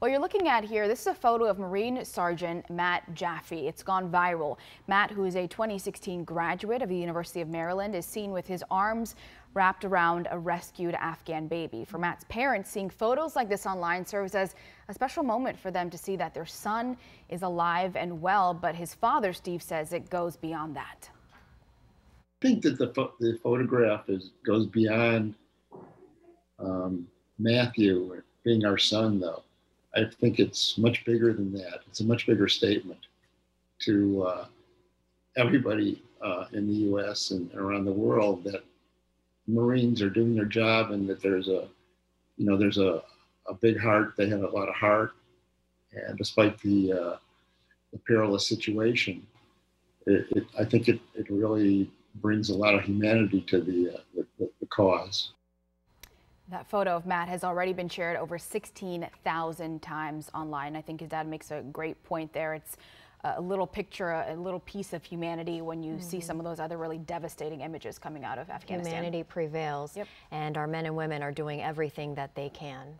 What you're looking at here, this is a photo of Marine Sergeant Matt Jaffe. It's gone viral. Matt, who is a 2016 graduate of the University of Maryland, is seen with his arms wrapped around a rescued Afghan baby. For Matt's parents, seeing photos like this online serves as a special moment for them to see that their son is alive and well, but his father, Steve, says it goes beyond that. I think that the, the photograph is goes beyond um, Matthew being our son, though. I think it's much bigger than that. It's a much bigger statement to uh, everybody uh, in the U.S. and around the world that Marines are doing their job and that there's a, you know, there's a, a big heart. They have a lot of heart, and despite the, uh, the perilous situation, it, it, I think it, it really brings a lot of humanity to the, uh, the, the cause. That photo of Matt has already been shared over 16,000 times online. I think his dad makes a great point there. It's a little picture, a little piece of humanity when you mm -hmm. see some of those other really devastating images coming out of Afghanistan. Humanity prevails, yep. and our men and women are doing everything that they can.